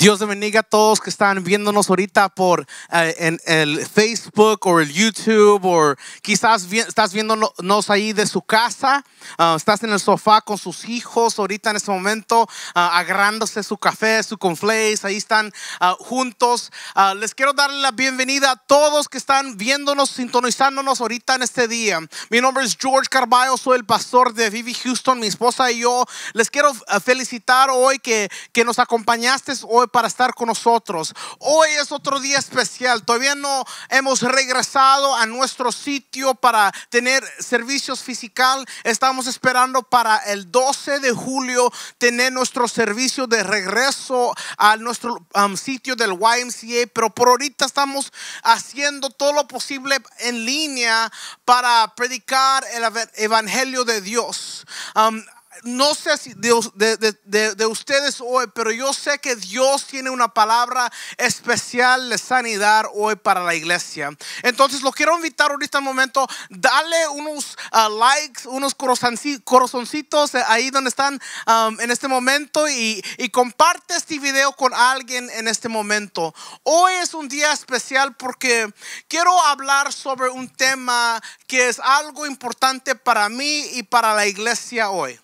Dios te bendiga a todos que están viéndonos ahorita por eh, en el Facebook o el YouTube o quizás estás viéndonos ahí de su casa, ah, estás en el sofá con sus hijos ahorita en este momento uh, agarrándose su café, su conflace, ahí están ah, juntos. les quiero darle la bienvenida a todos que están viéndonos, sintonizándonos ahorita en este día. Mi nombre es George Carballo, soy el pastor de Vivi Houston, mi esposa y yo. Les quiero felicitar hoy que, que nos acompañaste hoy para estar con nosotros. Hoy es otro día especial. Todavía no hemos regresado a nuestro sitio para tener servicios fiscal. Estamos esperando para el 12 de julio tener nuestro servicio de regreso a nuestro um, sitio del YMCA. Pero por ahorita estamos haciendo todo lo posible en línea para predicar el evangelio de Dios. Um, no sé si de, ustedes hoy, pero yo sé que Dios tiene una palabra especial de sanidad hoy para la iglesia. Entonces lo quiero invitar ahorita un momento, dale unos uh, likes, unos corazoncitos ahí donde están um, en este momento y comparte este video con alguien en este momento. Hoy es un día especial porque quiero hablar sobre un tema que es algo importante para mí y para la iglesia hoy.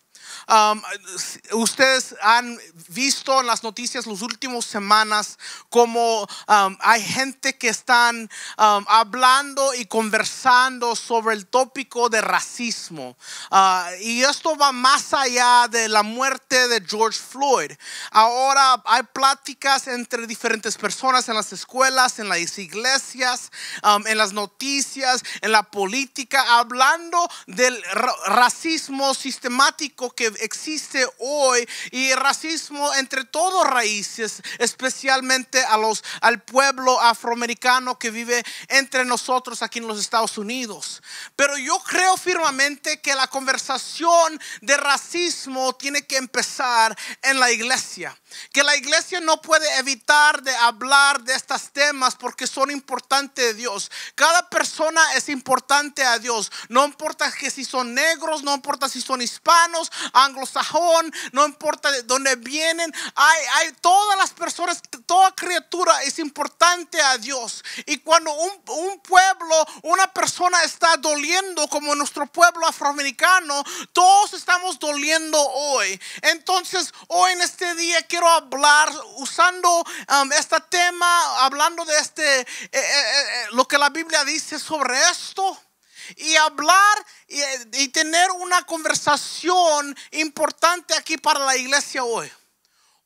Ustedes han visto en las noticias las últimas semanas como um, hay gente que están hablando y conversando sobre el tópico de racismo. Uh, y esto va más allá de la muerte de George Floyd. Ahora hay pláticas entre diferentes personas en las escuelas, en las iglesias, en las noticias, en la política, hablando del racismo sistemático que existe hoy y racismo entre todos raíces, especialmente a los, al pueblo afroamericano que vive entre nosotros aquí en los Estados Unidos. Pero yo creo firmemente que la conversación de racismo tiene que empezar en la iglesia que la iglesia no puede evitar de hablar de estos temas porque son importantes a Dios. Cada persona es importante a Dios. No importa que si son negros, no importa si son hispanos, anglosajón, no importa de dónde vienen. Hay, todas las personas, toda criatura es importante a Dios. Y cuando un, un pueblo, una persona está doliendo como nuestro pueblo afroamericano, todos estamos doliendo hoy. Entonces, hoy en este día quiero hablar usando um, este tema, hablando de este, eh, eh, eh, lo que la Biblia dice sobre esto. Y hablar y, tener una conversación importante aquí para la iglesia hoy.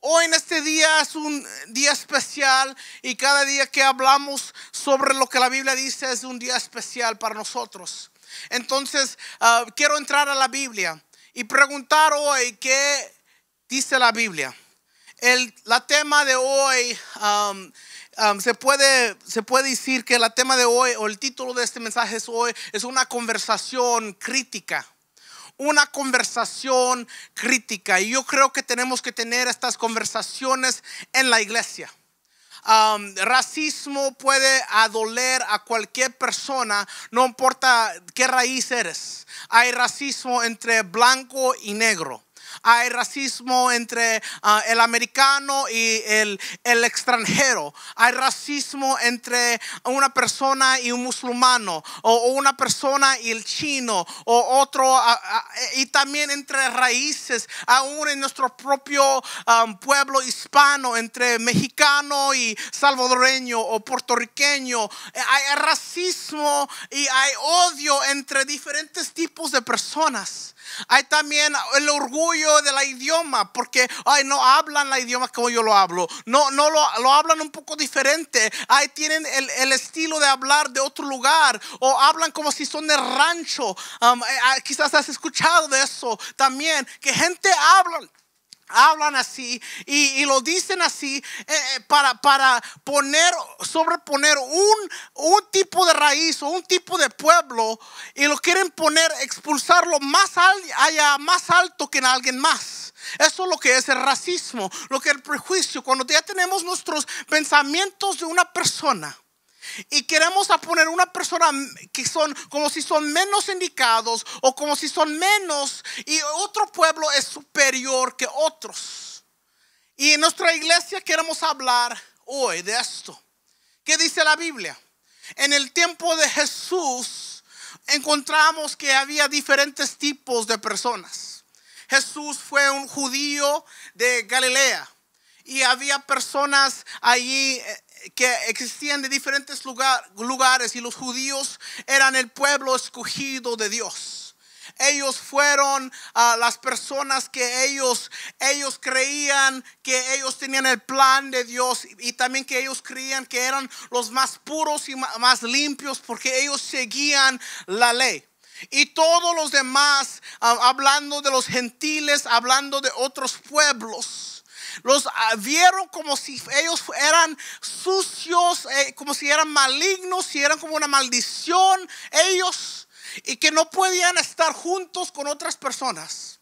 Hoy en este día es un día especial y cada día que hablamos sobre lo que la Biblia dice es un día especial para nosotros. Entonces, uh, quiero entrar a la Biblia y preguntar hoy qué dice la Biblia el la tema de hoy, um, um, se, puede, se puede decir que la tema de hoy, o el título de este mensaje es hoy, es una conversación crítica. Una conversación crítica. Y yo creo que tenemos que tener estas conversaciones en la iglesia. Um, racismo puede adoler a cualquier persona, no importa qué raíz eres. Hay racismo entre blanco y negro hay racismo entre ah, el americano y el, el, extranjero. Hay racismo entre una persona y un musulmano, o, una persona y el chino, o otro, ah, ah, y también entre raíces, aún en nuestro propio pueblo hispano, entre mexicano y salvadoreño o puertorriqueño. Hay racismo y hay odio entre diferentes tipos de personas. Hay también el orgullo de la idioma, porque ay, no hablan la idioma como yo lo hablo. No, no lo, lo hablan un poco diferente. Ahí tienen el, el, estilo de hablar de otro lugar o hablan como si son de rancho. Um, eh, ah, quizás has escuchado de eso también, que gente habla hablan así y, lo dicen así eh, eh, para, para poner, sobreponer un, un tipo de raíz o un tipo de pueblo y lo quieren poner, expulsarlo más allá, más alto que en alguien más. Eso es lo que es el racismo, lo que es el prejuicio. Cuando ya tenemos nuestros pensamientos de una persona y queremos a poner una persona que son como si son menos indicados o como si son menos y otro pueblo es superior que otros. Y en nuestra iglesia queremos hablar hoy de esto. ¿Qué dice la Biblia? En el tiempo de Jesús encontramos que había diferentes tipos de personas. Jesús fue un judío de Galilea y había personas allí eh, que existían de diferentes lugares y los judíos eran el pueblo escogido de Dios ellos fueron uh, las personas que ellos, ellos creían que ellos tenían el plan de Dios y también que ellos creían que eran los más puros y más limpios porque ellos seguían la ley. Y todos los demás, uh, hablando de los gentiles, hablando de otros pueblos, los uh, vieron como si ellos eran sucios, eh, como si eran malignos, si eran como una maldición. Ellos y que no podían estar juntos con otras personas.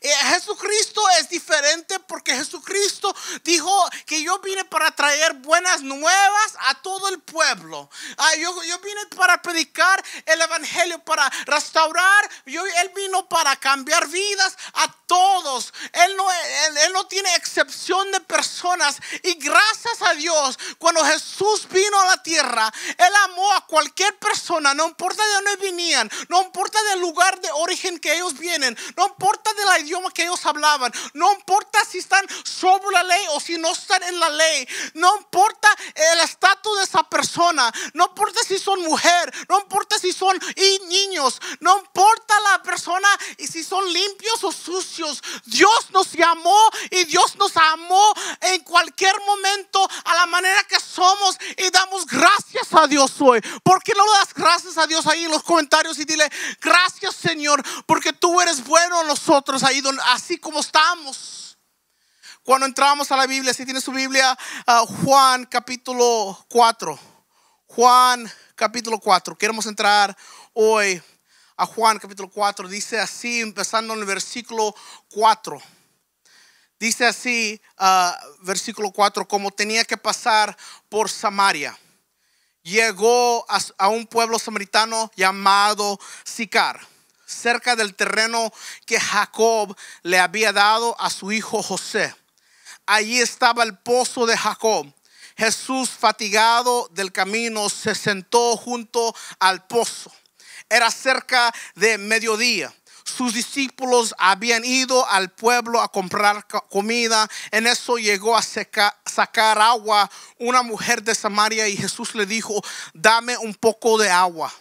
Eh, Jesucristo es diferente porque Jesucristo dijo que yo vine para traer buenas nuevas a todo el pueblo. Ah, yo, yo, vine para predicar el evangelio, para restaurar. Yo, él vino para cambiar vidas a todos. Él no, él no tiene excepción de personas. Y gracias a Dios, cuando Jesús vino a la tierra, Él amó a cualquier persona, no importa de dónde venían, no importa del lugar de origen que ellos vienen, no importa de la idioma que ellos hablaban. No importa si están sobre la ley o si no están en la ley. No importa el estatus de esa persona. No importa si son mujer. No importa si son niños. No importa la persona y si son limpios o sucios. Dios nos llamó y Dios nos amó en cualquier momento a la manera que somos y damos gracias a Dios hoy. ¿Por qué no das gracias a Dios ahí en los comentarios y dile gracias Señor porque tú eres bueno a nosotros? Ahí así como estamos. Cuando entramos a la Biblia, si tiene su Biblia, uh, Juan capítulo 4. Juan capítulo 4. Queremos entrar hoy a Juan capítulo 4. Dice así, empezando en el versículo 4. Dice así, uh, versículo 4, como tenía que pasar por Samaria. Llegó a, a un pueblo samaritano llamado Sicar cerca del terreno que Jacob le había dado a su hijo José. Allí estaba el pozo de Jacob. Jesús, fatigado del camino, se sentó junto al pozo. Era cerca de mediodía. Sus discípulos habían ido al pueblo a comprar comida. En eso llegó a sacar agua una mujer de Samaria y Jesús le dijo, dame un poco de agua.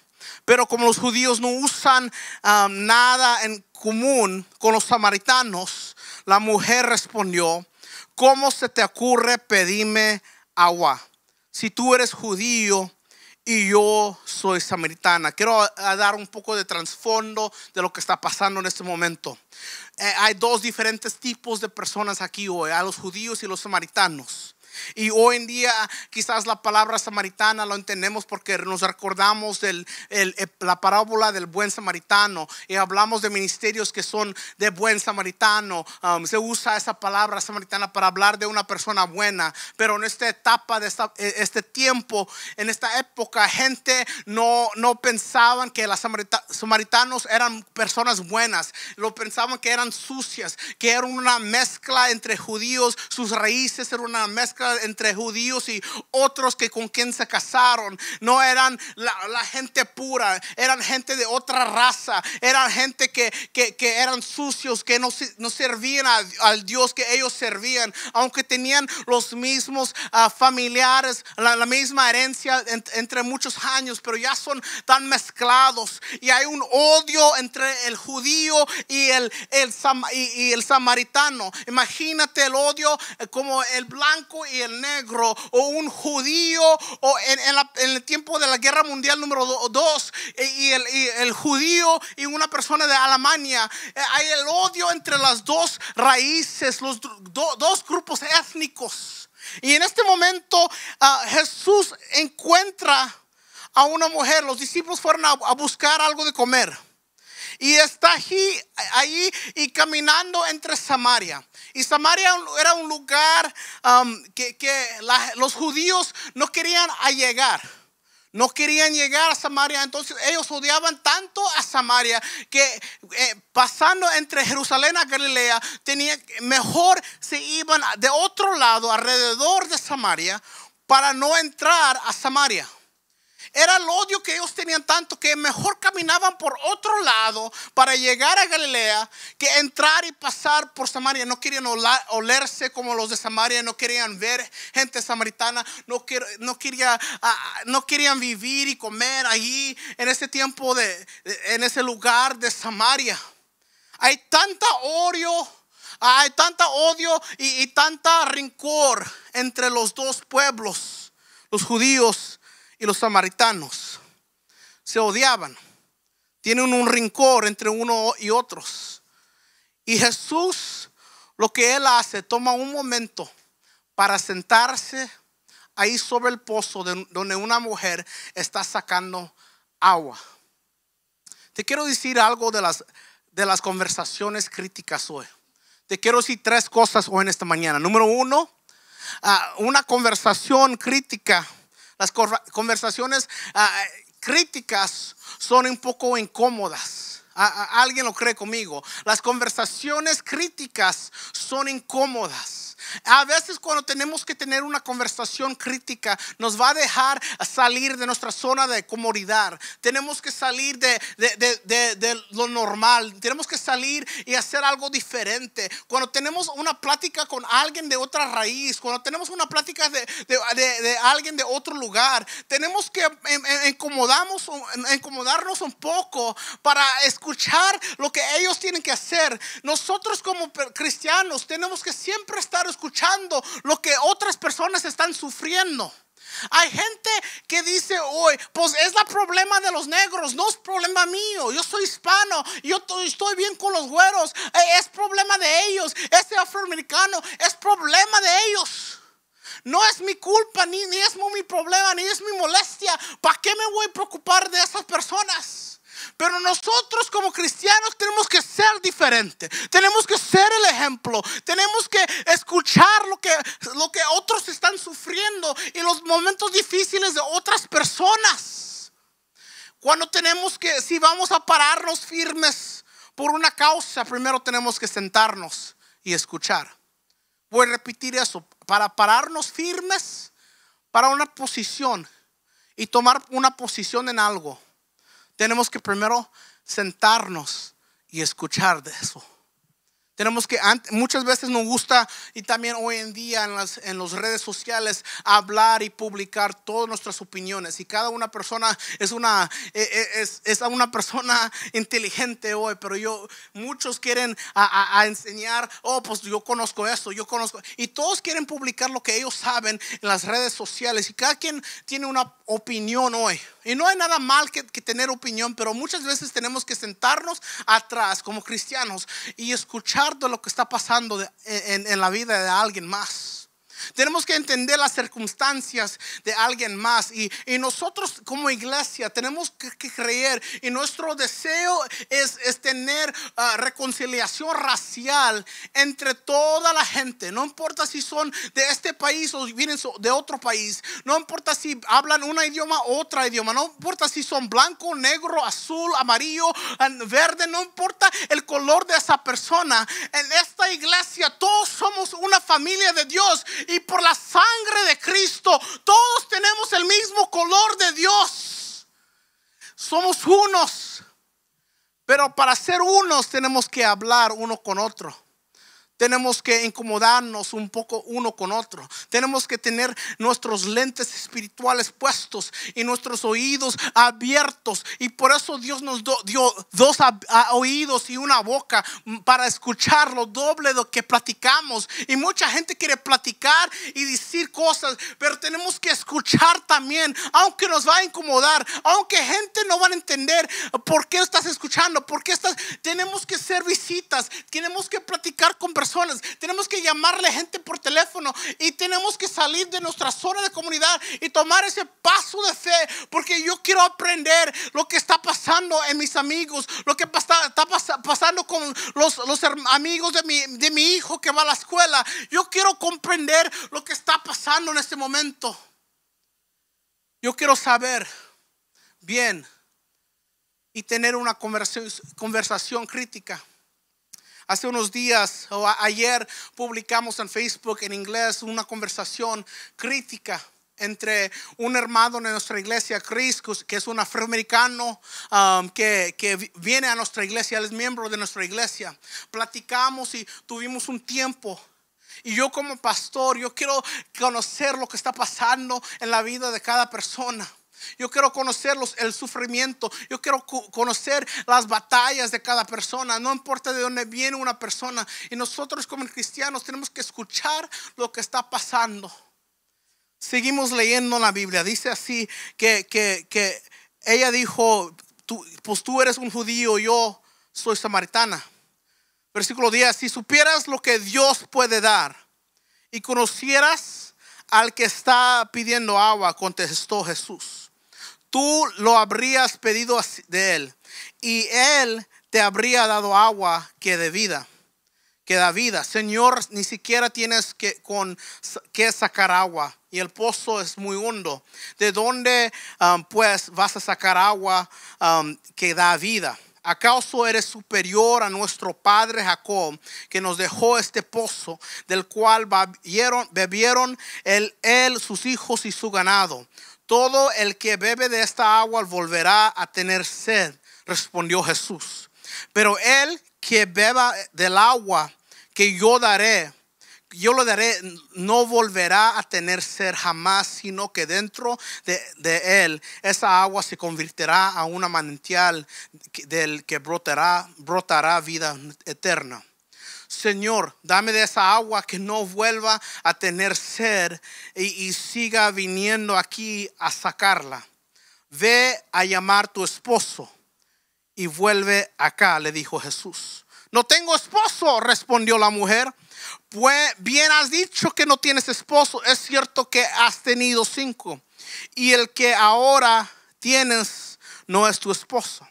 Pero como los judíos no usan um, nada en común con los samaritanos, la mujer respondió, ¿cómo se te ocurre pedirme agua? Si tú eres judío y yo soy samaritana. Quiero uh, dar un poco de trasfondo de lo que está pasando en este momento. Eh, hay dos diferentes tipos de personas aquí hoy, a los judíos y los samaritanos. Y hoy en día quizás la palabra samaritana lo entendemos porque nos recordamos de la parábola del buen samaritano. Y hablamos de ministerios que son de buen samaritano. Um, se usa esa palabra samaritana para hablar de una persona buena, pero en esta etapa de e, este tiempo, en esta época, gente no, no pensaban que los samaritanos eran personas buenas, lo pensaban que eran sucias, que eran una mezcla entre judíos, sus raíces eran una mezcla entre judíos y otros que con quien se casaron. No eran la, gente pura, eran gente de otra raza, eran gente que, que, eran sucios, que no, no servían al Dios que ellos servían, aunque tenían los mismos ah, familiares, la, misma herencia entre muchos años, pero ya son tan mezclados y hay un odio entre el judío y el, el, y el samaritano. Imagínate el odio eh, como el blanco el negro o un judío o en, el tiempo de la guerra mundial número dos e, y el, judío y una persona de Alemania. Eh, hay el odio entre las dos raíces, los dos grupos étnicos. Y en este momento ah, Jesús encuentra a una mujer. Los discípulos fueron a, buscar algo de comer. Y está allí, ahí y caminando entre Samaria. Y Samaria era un lugar um, que, los judíos no querían llegar. No querían llegar a Samaria, entonces ellos odiaban tanto a Samaria que eh, pasando entre Jerusalén a Galilea, tenía, mejor se iban de otro lado, alrededor de Samaria, para no entrar a Samaria. Era el odio que ellos tenían tanto que mejor caminaban por otro lado para llegar a Galilea que entrar y pasar por Samaria. No querían olerse como los de Samaria, no querían ver gente samaritana, no, ah, querían vivir y comer allí en ese tiempo, de, en ese lugar de Samaria. Hay tanta odio, hay tanta odio y, y tanta rencor entre los dos pueblos, los judíos los samaritanos se odiaban. Tienen un rincor entre uno y otros. Y Jesús, lo que él hace, toma un momento para sentarse ahí sobre el pozo donde una mujer está sacando agua. Te quiero decir algo de las, de las conversaciones críticas hoy. Te quiero decir tres cosas hoy en esta mañana. Número uno, ah, una conversación crítica las conversaciones ah, críticas son un poco incómodas. alguien lo cree conmigo. Las conversaciones críticas son incómodas. A veces cuando tenemos que tener una conversación crítica, nos va a dejar salir de nuestra zona de comodidad. Tenemos que salir de, de, lo normal. Tenemos que salir y hacer algo diferente. Cuando tenemos una plática con alguien de otra raíz, cuando tenemos una plática de, alguien de otro lugar, tenemos que incomodamos, incomodarnos un poco para escuchar lo que ellos tienen que hacer. Nosotros como cristianos tenemos que siempre estar escuchando lo que otras personas están sufriendo. Hay gente que dice hoy, pues es el problema de los negros, no es problema mío. Yo soy hispano, yo estoy bien con los güeros, eh, es problema de ellos. Ese afroamericano es problema de ellos. No es mi culpa, ni, ni es mi problema, ni es mi molestia. ¿Para qué me voy a preocupar de esas personas? Pero nosotros como cristianos tenemos que ser diferentes. Tenemos que ser el ejemplo. Tenemos que escuchar lo que, lo que otros están sufriendo y los momentos difíciles de otras personas. Cuando tenemos que, si vamos a pararnos firmes por una causa, primero tenemos que sentarnos y escuchar. Voy a repetir eso. Para pararnos firmes para una posición y tomar una posición en algo tenemos que primero sentarnos y escuchar de eso. Tenemos que, muchas veces nos gusta y también hoy en día en las, en las redes sociales hablar y publicar todas nuestras opiniones. Y cada una persona es una, e, e, es, es una persona inteligente hoy, pero yo, muchos quieren a, enseñar, oh, pues yo conozco esto, yo conozco. Y todos quieren publicar lo que ellos saben en las redes sociales. Y cada quien tiene una opinión hoy. Y no hay nada mal que, tener opinión, pero muchas veces tenemos que sentarnos atrás como cristianos y escuchar de lo que está pasando en la vida de alguien más. Tenemos que entender las circunstancias de alguien más. Y, nosotros como iglesia tenemos que, creer. Y nuestro deseo es, tener ah, reconciliación racial entre toda la gente. No importa si son de este país o vienen de otro país. No importa si hablan un idioma o otro idioma. No importa si son blanco, negro, azul, amarillo, verde. No importa el color de esa persona. En esta iglesia todos somos una familia de Dios y por la sangre de Cristo todos tenemos el mismo color de Dios. Somos unos. Pero para ser unos tenemos que hablar uno con otro. Tenemos que incomodarnos un poco uno con otro. Tenemos que tener nuestros lentes espirituales puestos y nuestros oídos abiertos. Y por eso Dios nos dio dos oídos y una boca para escuchar lo doble de lo que platicamos. Y mucha gente quiere platicar y decir cosas, pero tenemos que escuchar también, aunque nos va a incomodar, aunque gente no va a entender por qué estás escuchando, por qué estás. Tenemos que ser visitas, tenemos que platicar con personas tenemos que llamarle gente por teléfono y tenemos que salir de nuestra zona de comunidad y tomar ese paso de fe, porque yo quiero aprender lo que está pasando en mis amigos, lo que está pasando con los, amigos de mi, de mi hijo que va a la escuela. Yo quiero comprender lo que está pasando en este momento. Yo quiero saber bien y tener una conversación crítica. Hace unos días o ayer publicamos en Facebook en inglés una conversación crítica entre un hermano de nuestra iglesia, Chris, que es un afroamericano um, que, que, viene a nuestra iglesia, él es miembro de nuestra iglesia. Platicamos y tuvimos un tiempo. Y yo como pastor, yo quiero conocer lo que está pasando en la vida de cada persona. Yo quiero conocer el sufrimiento. Yo quiero conocer las batallas de cada persona. No importa de dónde viene una persona. Y nosotros como cristianos tenemos que escuchar lo que está pasando. Seguimos leyendo la Biblia. Dice así que, que, ella dijo, pues tú eres un judío, yo soy samaritana. Versículo 10, si supieras lo que Dios puede dar y conocieras al que está pidiendo agua, contestó Jesús tú lo habrías pedido de él y él te habría dado agua que de vida, que da vida. Señor, ni siquiera tienes que, con, que sacar agua y el pozo es muy hondo. ¿De dónde um, pues vas a sacar agua um, que da vida? ¿Acaso eres superior a nuestro padre Jacob, que nos dejó este pozo, del cual bebieron, bebieron él, él, sus hijos y su ganado? Todo el que bebe de esta agua volverá a tener sed, respondió Jesús. Pero el que beba del agua que yo daré, yo lo daré, no volverá a tener sed jamás, sino que dentro de, él esa agua se convertirá a una manantial del que brotará vida eterna. Señor, dame de esa agua que no vuelva a tener sed y, siga viniendo aquí a sacarla. Ve a llamar tu esposo y vuelve acá, le dijo Jesús. No tengo esposo, respondió la mujer. Pues bien has dicho que no tienes esposo. Es cierto que has tenido cinco. Y el que ahora tienes no es tu esposo.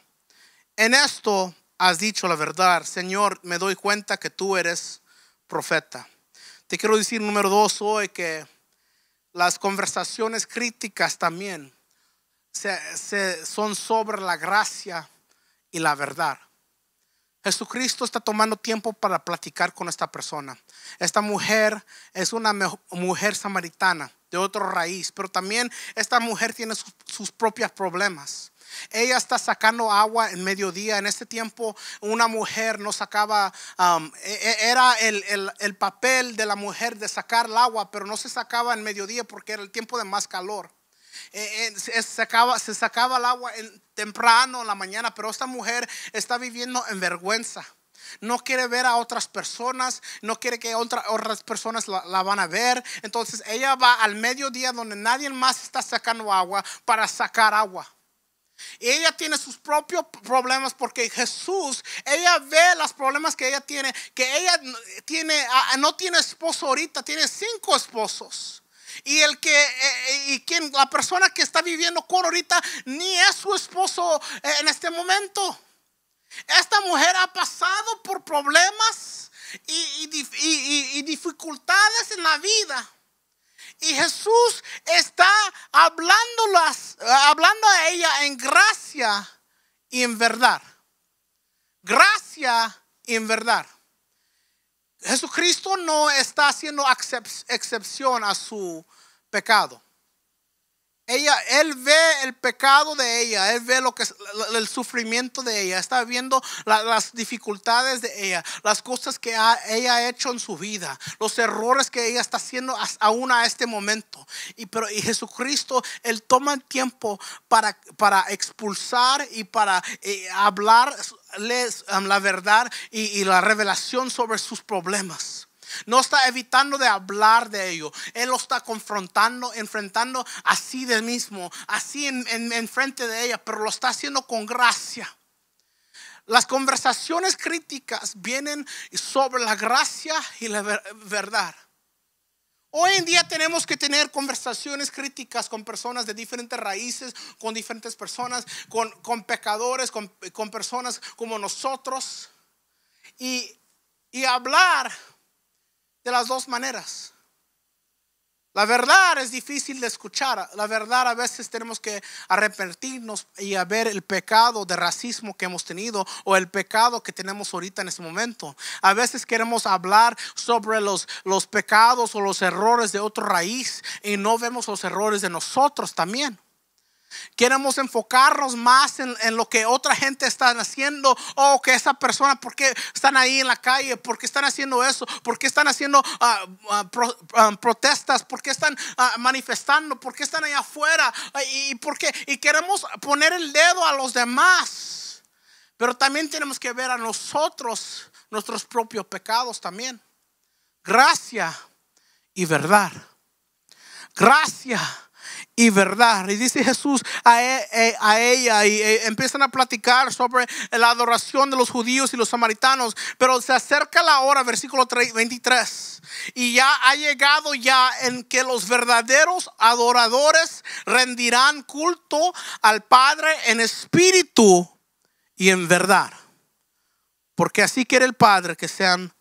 En esto has dicho la verdad. Señor, me doy cuenta que tú eres profeta. Te quiero decir, número dos, hoy que las conversaciones críticas también se, son sobre la gracia y la verdad. Jesucristo está tomando tiempo para platicar con esta persona. Esta mujer es una mujer samaritana de otra raíz, pero también esta mujer tiene sus, sus propios problemas. Ella está sacando agua en mediodía. En este tiempo una mujer no sacaba, um, e, e, era el, papel de la mujer de sacar el agua, pero no se sacaba en mediodía porque era el tiempo de más calor. E, se, sacaba, se sacaba el agua en, temprano en la mañana, pero esta mujer está viviendo en vergüenza no quiere ver a otras personas, no quiere que otras personas la, la, van a ver. Entonces ella va al mediodía donde nadie más está sacando agua para sacar agua. Ella tiene sus propios problemas porque Jesús, ella ve los problemas que ella tiene, que ella tiene, ah, no tiene esposo ahorita, tiene cinco esposos. Y el que, eh, eh, y quien, la persona que está viviendo con ahorita, ni es su esposo eh, en este momento. Esta mujer ha pasado por problemas y dificultades en la vida. Y Jesús está hablando, hablando a ella en gracia y en verdad. Gracia y en verdad. Jesucristo no está haciendo excepción a su pecado. Ella, él ve el pecado de ella, él ve lo que es el sufrimiento de ella, está viendo las dificultades de ella, las cosas que ella ha hecho en su vida, los errores que ella está haciendo aún a este momento. Y, pero, y Jesucristo, él toma el tiempo para, para expulsar y para eh, hablarles um, la verdad y la revelación sobre sus problemas. No está evitando de hablar de ello. Él lo está confrontando, enfrentando así de mismo, así en, frente de ella, pero lo está haciendo con gracia. Las conversaciones críticas vienen sobre la gracia y la verdad. Hoy en día tenemos que tener conversaciones críticas con personas de diferentes raíces, con diferentes personas, con, pecadores, con, personas como nosotros. Y, y hablar de las dos maneras. La verdad es difícil de escuchar. La verdad a veces tenemos que arrepentirnos y ver el pecado de racismo que hemos tenido o el pecado que tenemos ahorita en este momento. A veces queremos hablar sobre los, los pecados o los errores de otro raíz y no vemos los errores de nosotros también. Queremos enfocarnos más en, lo que otra gente está haciendo. O que esa persona, ¿por qué están ahí en la calle? ¿Por qué están haciendo eso? ¿Por qué están haciendo ah, ah, ah, protestas? ¿Por qué están manifestando? ¿Por qué están ahí afuera? ¿Y, qué? y queremos poner el dedo a los demás. Pero también tenemos que ver a nosotros, nuestros propios pecados también. Gracia y verdad. Gracia y verdad. Y dice Jesús a, e, e, ella y e, empiezan a platicar sobre la adoración de los judíos y los samaritanos. Pero se acerca la hora, versículo 23. Y ya ha llegado ya en que los verdaderos adoradores rendirán culto al Padre en espíritu y en verdad. Porque así quiere el Padre que sean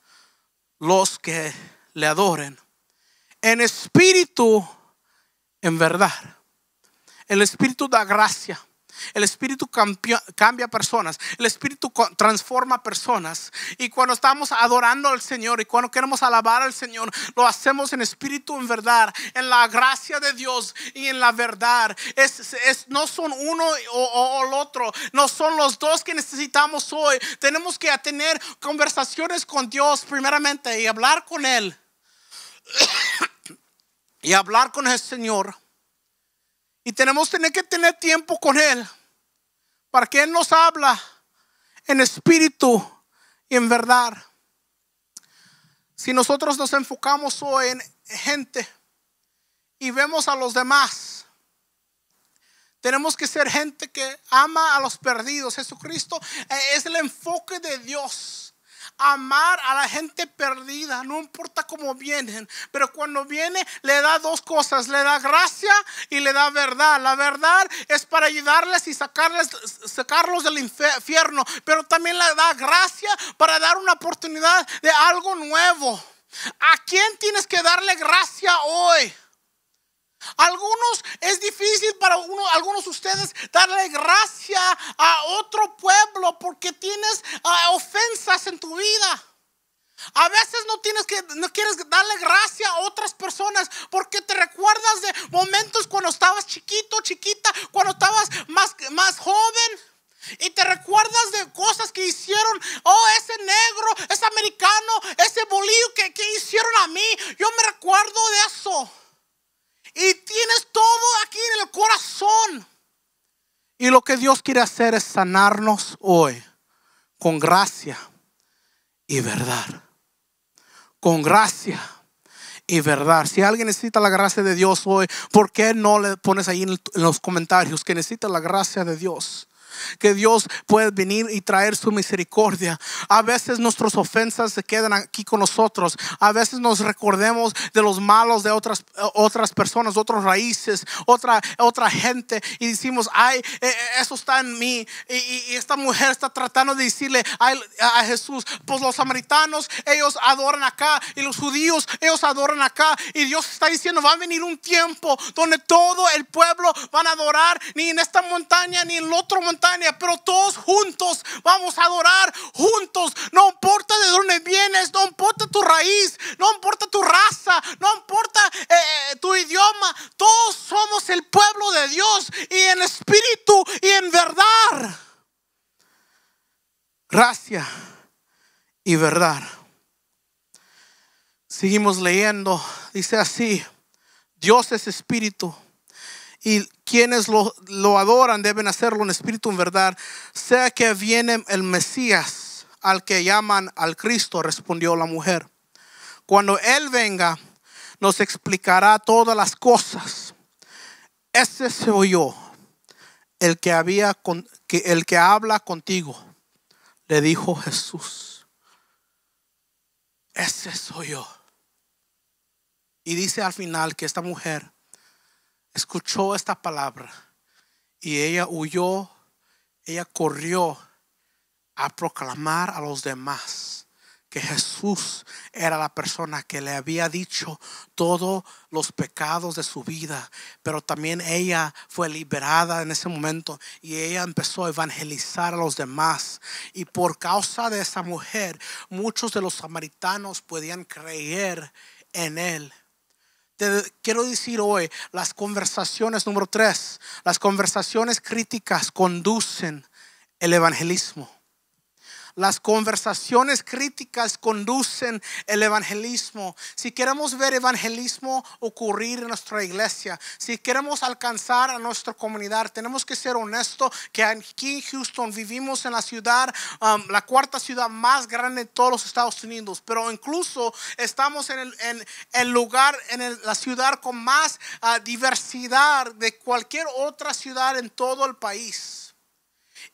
los que le adoren. En espíritu en verdad. El Espíritu da gracia. El Espíritu cambia, personas. El Espíritu transforma personas. Y cuando estamos adorando al Señor y cuando queremos alabar al Señor, lo hacemos en espíritu, en verdad, en la gracia de Dios y en la verdad. Es, no son uno o, el otro, no son los dos que necesitamos hoy. Tenemos que tener conversaciones con Dios primeramente y hablar con Él y hablar con el Señor. Y tenemos que tener tiempo con Él para que Él nos habla en espíritu y en verdad. Si nosotros nos enfocamos hoy en gente y vemos a los demás, tenemos que ser gente que ama a los perdidos. Jesucristo eh, es el enfoque de Dios amar a la gente perdida, no importa cómo vienen, pero cuando viene le da dos cosas, le da gracia y le da verdad. La verdad es para ayudarles y sacarles, sacarlos del infierno, pero también le da gracia para dar una oportunidad de algo nuevo. ¿A quién tienes que darle gracia hoy? Algunos es difícil para uno, algunos de ustedes darle gracia a otro pueblo porque tienes ah, ofensas en tu vida. A veces no tienes que no quieres darle gracia a otras personas porque te recuerdas de momentos cuando estabas chiquito, chiquita, cuando estabas más, más joven. Y te recuerdas de cosas que hicieron, oh, ese negro, ese americano, ese bolillo que, que hicieron a mí. Yo me recuerdo de eso. Y tienes todo aquí en el corazón. Y lo que Dios quiere hacer es sanarnos hoy con gracia y verdad. Con gracia y verdad. Si alguien necesita la gracia de Dios hoy, ¿por qué no le pones ahí en los comentarios que necesita la gracia de Dios? Que Dios puede venir y traer su misericordia. A veces nuestras ofensas se quedan aquí con nosotros. A veces nos recordemos de los malos de otras, otras personas, otras raíces, otra, otra gente y decimos, ay, e, e, eso está en mí. Y, esta mujer está tratando de decirle a, Jesús, pues los samaritanos, ellos adoran acá y los judíos, ellos adoran acá. Y Dios está diciendo, va a venir un tiempo donde todo el pueblo van a adorar, ni en esta montaña, ni en la otra montaña pero todos juntos vamos a adorar juntos. No importa de dónde vienes, no importa tu raíz, no importa tu raza, no importa eh, eh, tu idioma. Todos somos el pueblo de Dios y en espíritu y en verdad. Gracia y verdad. Seguimos leyendo. Dice así, Dios es espíritu y quienes lo, adoran deben hacerlo en espíritu en verdad. Sea que viene el Mesías al que llaman al Cristo, respondió la mujer. Cuando Él venga, nos explicará todas las cosas. Ese soy yo, el que, había que, el que habla contigo, le dijo Jesús. Ese soy yo. Y dice al final que esta mujer escuchó esta palabra y ella huyó, ella corrió a proclamar a los demás que Jesús era la persona que le había dicho todos los pecados de su vida, pero también ella fue liberada en ese momento y ella empezó a evangelizar a los demás. Y por causa de esa mujer, muchos de los samaritanos podían creer en él. Quiero decir hoy, las conversaciones, número tres, las conversaciones críticas conducen el evangelismo. Las conversaciones críticas conducen el evangelismo. Si queremos ver evangelismo ocurrir en nuestra iglesia, si queremos alcanzar a nuestra comunidad, tenemos que ser honestos que aquí en Houston vivimos en la ciudad, um, la cuarta ciudad más grande de todos los Estados Unidos, pero incluso estamos en el, lugar, en la ciudad con más uh, diversidad de cualquier otra ciudad en todo el país.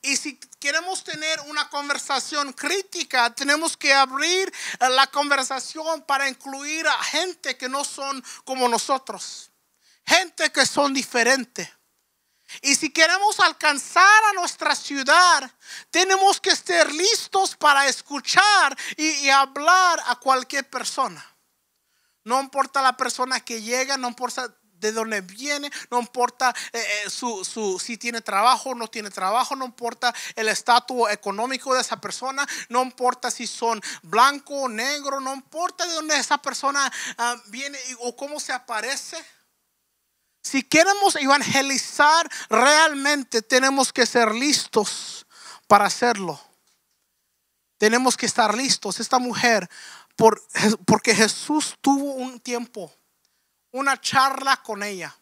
Y si queremos tener una conversación crítica, tenemos que abrir la conversación para incluir a gente que no son como nosotros, gente que son diferentes. Y si queremos alcanzar a nuestra ciudad, tenemos que estar listos para escuchar y, y hablar a cualquier persona. No importa la persona que llega, no importa de dónde viene, no importa eh, eh, su, si tiene trabajo o no tiene trabajo, no importa el estatus económico de esa persona, no importa si son blanco o negro, no importa de dónde esa persona ah, viene o cómo se aparece. Si queremos evangelizar realmente, tenemos que ser listos para hacerlo. Tenemos que estar listos. Esta mujer, por, porque Jesús tuvo un tiempo una charla con ella.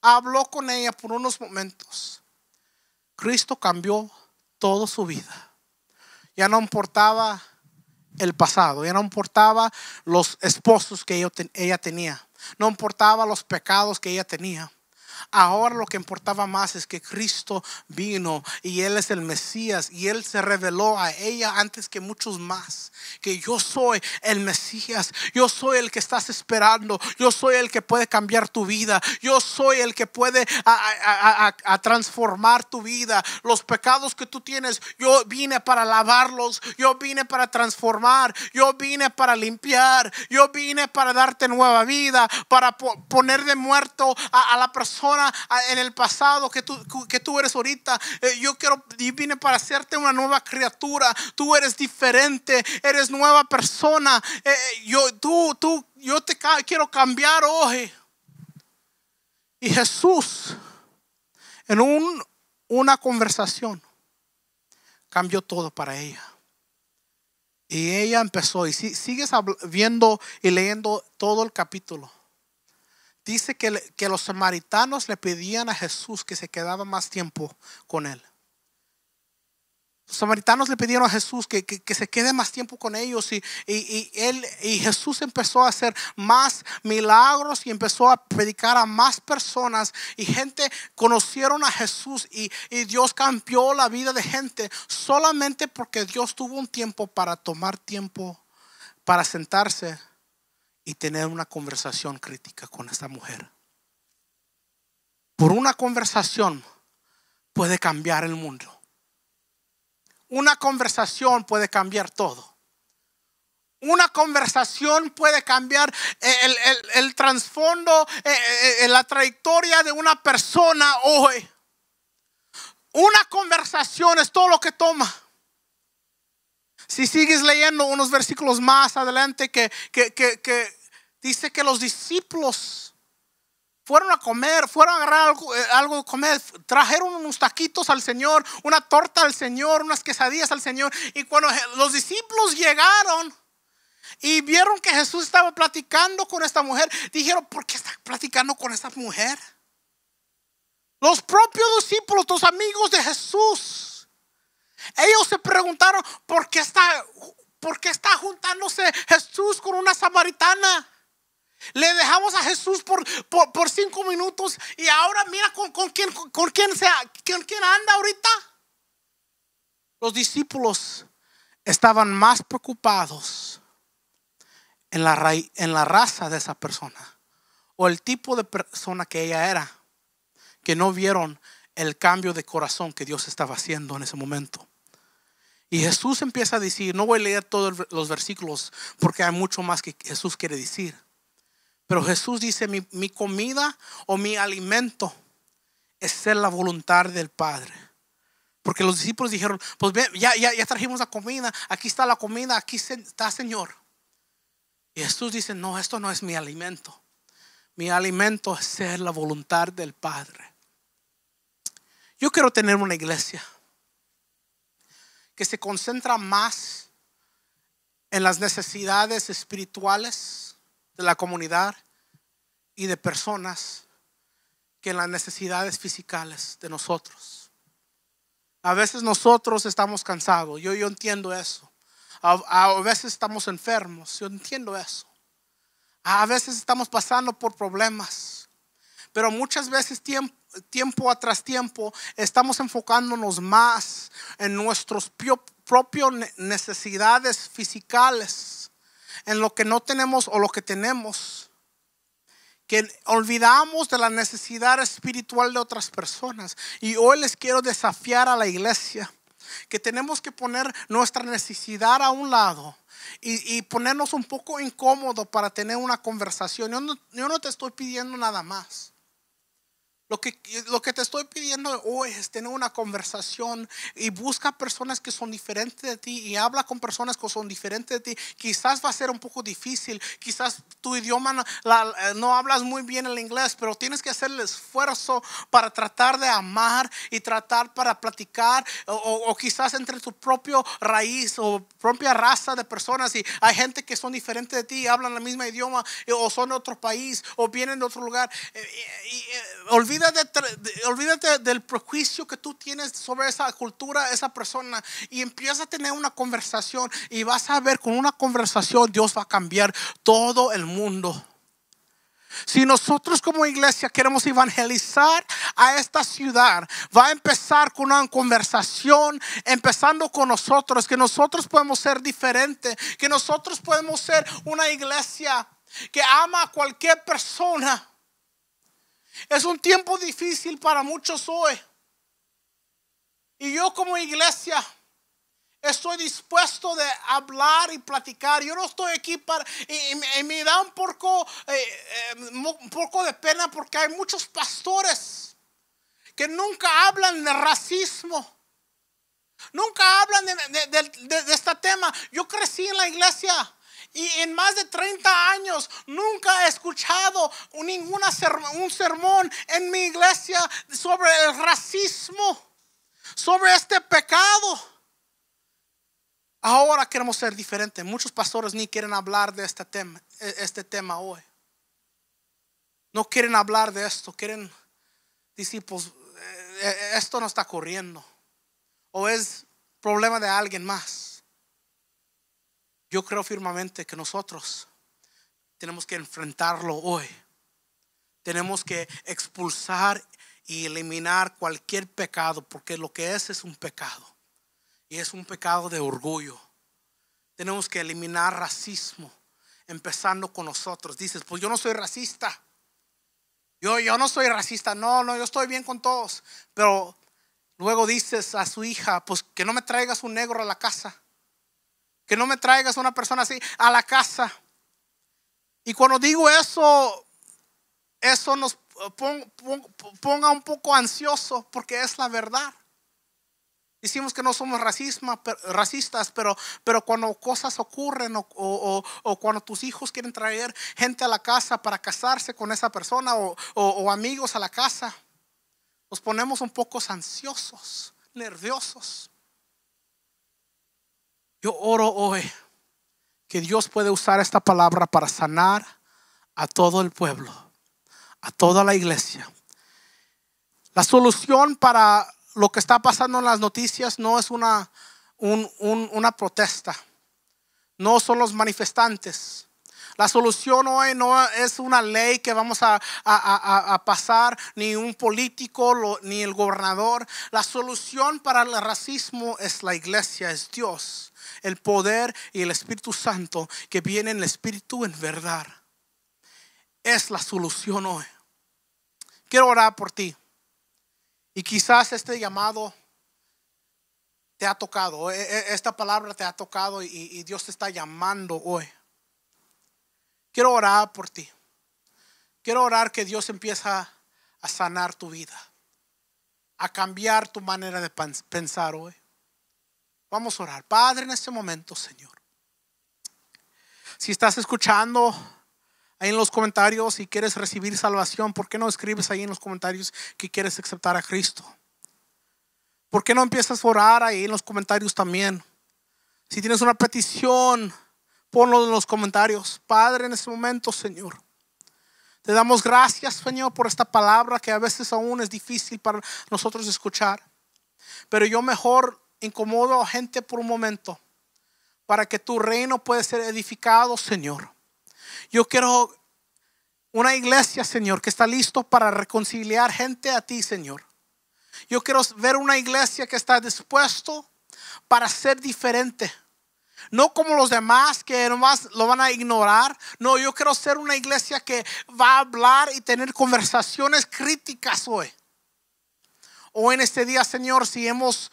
Habló con ella por unos momentos. Cristo cambió toda su vida. Ya no importaba el pasado, ya no importaba los esposos que ella tenía, no importaba los pecados que ella tenía. Ahora lo que importaba más es que Cristo vino y Él es el Mesías y Él se reveló a ella antes que muchos más. Que yo soy el Mesías, yo soy el que estás esperando, yo soy el que puede cambiar tu vida, yo soy el que puede a, transformar tu vida. Los pecados que tú tienes, yo vine para lavarlos, yo vine para transformar, yo vine para limpiar, yo vine para darte nueva vida, para poner de muerto a la persona en el pasado que tú, que tú eres ahorita. Eh, yo quiero, y vine para hacerte una nueva criatura. Tú eres diferente, eres nueva persona. Eh, eh, yo, tú, tú, yo te quiero cambiar hoy. Y Jesús, en un, una conversación, cambió todo para ella. Y ella empezó, y si, sigues viendo y leyendo todo el capítulo dice que, que, los samaritanos le pedían a Jesús que se quedaba más tiempo con él. Los samaritanos le pidieron a Jesús que, se quede más tiempo con ellos y, él, y Jesús empezó a hacer más milagros y empezó a predicar a más personas y gente conocieron a Jesús y, y Dios cambió la vida de gente solamente porque Dios tuvo un tiempo para tomar tiempo para sentarse y tener una conversación crítica con esta mujer. Por una conversación puede cambiar el mundo. Una conversación puede cambiar todo. Una conversación puede cambiar el, trasfondo, eh, eh, eh, la trayectoria de una persona hoy. Una conversación es todo lo que toma. Si sigues leyendo unos versículos más adelante que, dice que los discípulos fueron a comer, fueron a agarrar algo, eh, de comer, trajeron unos taquitos al Señor, una torta al Señor, unas quesadillas al Señor. Y cuando los discípulos llegaron y vieron que Jesús estaba platicando con esta mujer, dijeron, ¿por qué está platicando con esta mujer? Los propios discípulos, los amigos de Jesús ellos se preguntaron, ¿por qué está, por qué está juntándose Jesús con una samaritana? Le dejamos a Jesús por, por, cinco minutos y ahora mira con, con quién, con, quién sea, con quién anda ahorita. Los discípulos estaban más preocupados en la, en la raza de esa persona o el tipo de persona que ella era, que no vieron el cambio de corazón que Dios estaba haciendo en ese momento. Y Jesús empieza a decir, no voy a leer todos los versículos porque hay mucho más que Jesús quiere decir. Pero Jesús dice, mi, mi comida o mi alimento es ser la voluntad del Padre. Porque los discípulos dijeron, pues ya, ya, ya trajimos la comida, aquí está la comida, aquí está Señor. Y Jesús dice, no, esto no es mi alimento. Mi alimento es ser la voluntad del Padre. Yo quiero tener una iglesia que se concentra más en las necesidades espirituales de la comunidad y de personas que en las necesidades físicas de nosotros. A veces nosotros estamos cansados, yo, yo entiendo eso. A, a veces estamos enfermos, yo entiendo eso. A veces estamos pasando por problemas, pero muchas veces tiempo, tiempo tras tiempo estamos enfocándonos más en nuestras propias necesidades físicas, en lo que no tenemos o lo que tenemos, que olvidamos de la necesidad espiritual de otras personas. Y hoy les quiero desafiar a la iglesia que tenemos que poner nuestra necesidad a un lado y, ponernos un poco incómodo para tener una conversación. yo no te estoy pidiendo nada más. Lo que, lo que te estoy pidiendo hoy es tener una conversación y busca personas que son diferentes de ti y habla con personas que son diferentes de ti. Quizás va a ser un poco difícil, quizás tu idioma no, no hablas muy bien el inglés, pero tienes que hacer el esfuerzo para tratar de amar y tratar para platicar o, o quizás entre tu propio raíz o propia raza de personas y hay gente que son diferentes de ti y hablan el mismo idioma o son de otro país o vienen de otro lugar. Eh, y, y, olvídate, del prejuicio que tú tienes sobre esa cultura, esa persona, y empieza a tener una conversación y vas a ver con una conversación Dios va a cambiar todo el mundo. Si nosotros como iglesia queremos evangelizar a esta ciudad, va a empezar con una conversación, empezando con nosotros, que nosotros podemos ser diferentes, que nosotros podemos ser una iglesia que ama a cualquier persona es un tiempo difícil para muchos hoy. Y yo como iglesia estoy dispuesto de hablar y platicar. Yo no estoy aquí para... Y, me da un poco, eh, eh, poco de pena porque hay muchos pastores que nunca hablan de racismo. Nunca hablan de, de este tema. Yo crecí en la iglesia y en más de 30 años nunca he escuchado ninguna un sermón en mi iglesia sobre el racismo, sobre este pecado. Ahora queremos ser diferentes. Muchos pastores ni quieren hablar de este tema, e, este tema hoy. No quieren hablar de esto. Quieren decir, pues, eh, eh, esto no está corriendo. O es problema de alguien más. Yo creo firmemente que nosotros tenemos que enfrentarlo hoy. Tenemos que expulsar y eliminar cualquier pecado, porque lo que es es un pecado. Y es un pecado de orgullo. Tenemos que eliminar racismo, empezando con nosotros. Dices, pues yo no soy racista. Yo, yo no soy racista. No, no, yo estoy bien con todos. Pero luego dices a su hija, pues que no me traigas un negro a la casa. Que no me traigas una persona así a la casa. Y cuando digo eso, eso nos ponga un poco ansioso porque es la verdad. Decimos que no somos racistas, pero, pero cuando cosas ocurren o, o, cuando tus hijos quieren traer gente a la casa para casarse con esa persona o, amigos a la casa, nos ponemos un poco ansiosos, nerviosos. Yo oro hoy que Dios puede usar esta palabra para sanar a todo el pueblo, a toda la iglesia. La solución para lo que está pasando en las noticias no es una, una protesta, no son los manifestantes. La solución hoy no es una ley que vamos a, pasar, ni un político, ni el gobernador. La solución para el racismo es la iglesia, es Dios el poder y el Espíritu Santo que viene en el Espíritu en verdad. Es la solución hoy. Quiero orar por ti. Y quizás este llamado te ha tocado, e- e- esta palabra te ha tocado y, y Dios te está llamando hoy. Quiero orar por ti. Quiero orar que Dios empieza a sanar tu vida, a cambiar tu manera de pens- pensar hoy. Vamos a orar. Padre, en este momento, Señor. Si estás escuchando ahí en los comentarios y quieres recibir salvación, ¿por qué no escribes ahí en los comentarios que quieres aceptar a Cristo? ¿Por qué no empiezas a orar ahí en los comentarios también? Si tienes una petición, ponlo en los comentarios. Padre, en este momento, Señor. Te damos gracias, Señor, por esta palabra que a veces aún es difícil para nosotros escuchar. Pero yo mejor incomodo a gente por un momento para que tu reino pueda ser edificado, Señor. Yo quiero una iglesia, Señor, que está listo para reconciliar gente a ti, Señor. Yo quiero ver una iglesia que está dispuesto para ser diferente. No como los demás que nomás lo van a ignorar. No, yo quiero ser una iglesia que va a hablar y tener conversaciones críticas hoy. Hoy en este día, Señor, si hemos,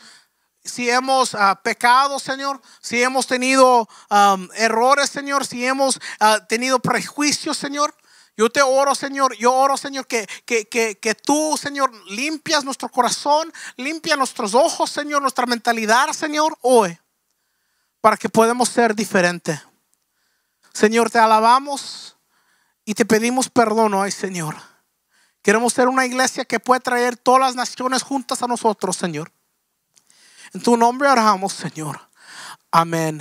si hemos ah, pecado, Señor, si hemos tenido um, errores, Señor, si hemos ah, tenido prejuicios, Señor. Yo te oro, Señor, yo oro, Señor, que, que, que, que tú, Señor, limpias nuestro corazón, limpia nuestros ojos, Señor, nuestra mentalidad, Señor, hoy para que podamos ser diferentes. Señor, te alabamos y te pedimos perdón hoy, Señor. Queremos ser una iglesia que puede traer todas las naciones juntas a nosotros, Señor. En tu nombre oramos, Señor. Amén.